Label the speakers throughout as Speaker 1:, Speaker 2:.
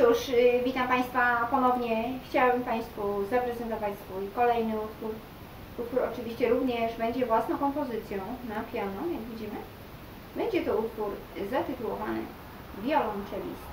Speaker 1: Cóż, y, witam Państwa ponownie. Chciałabym Państwu zaprezentować swój kolejny utwór. Utwór oczywiście również będzie własną kompozycją na piano, jak widzimy. Będzie to utwór zatytułowany Wiolonczelista.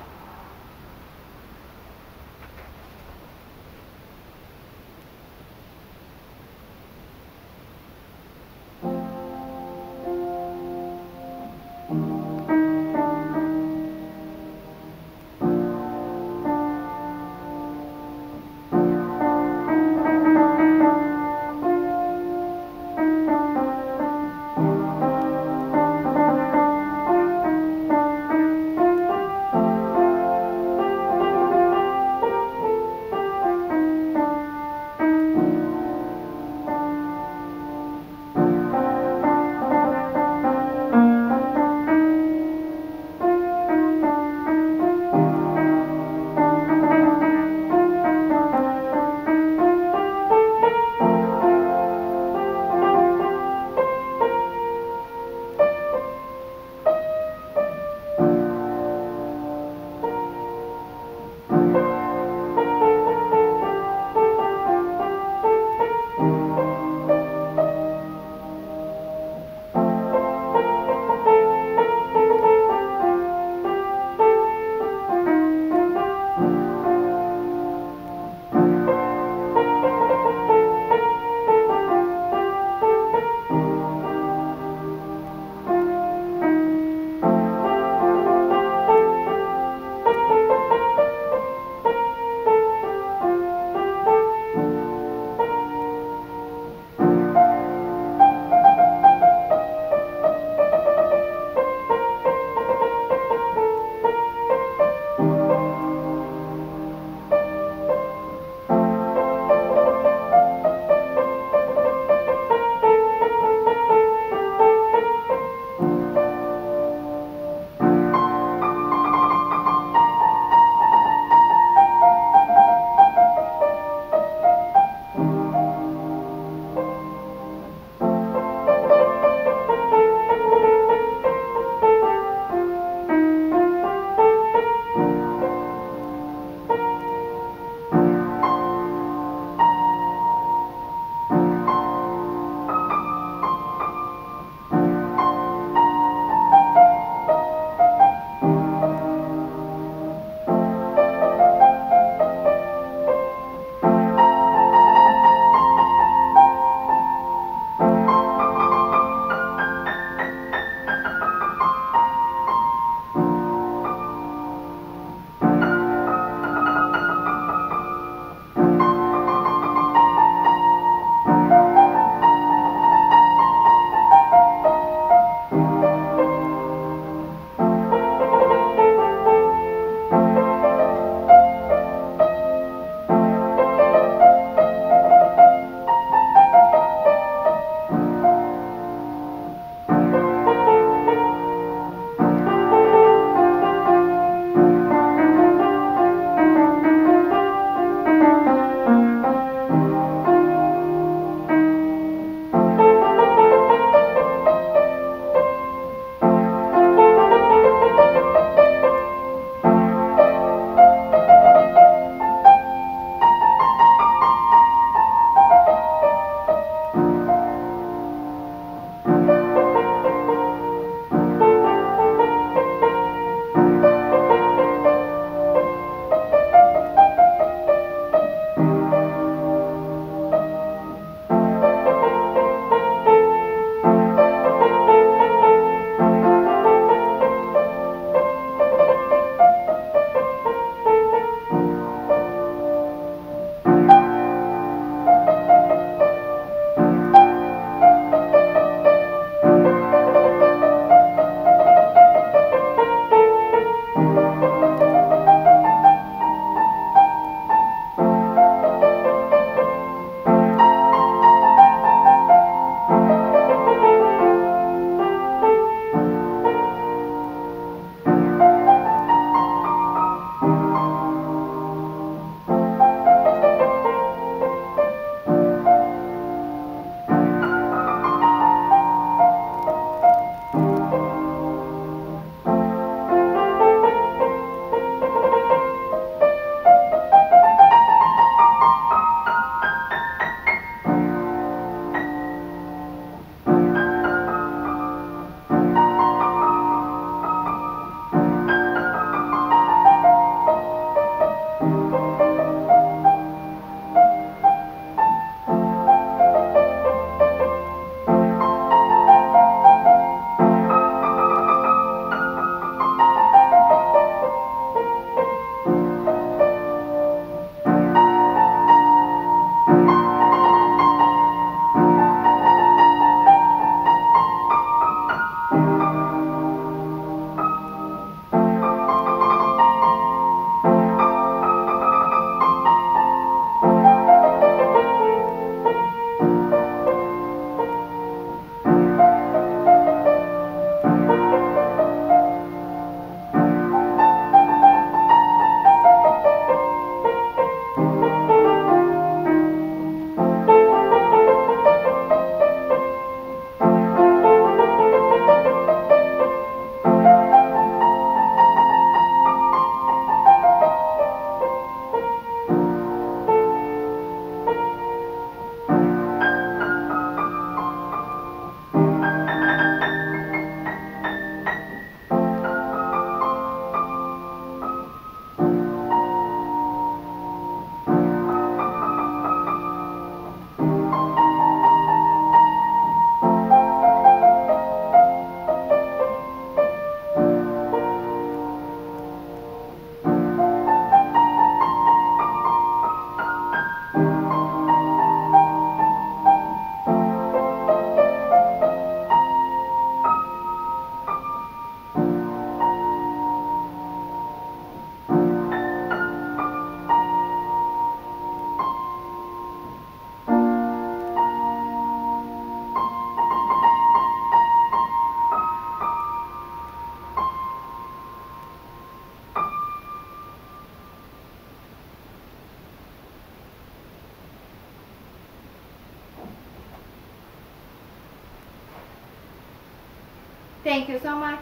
Speaker 1: Thank you so much.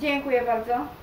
Speaker 1: Dziękuję bardzo.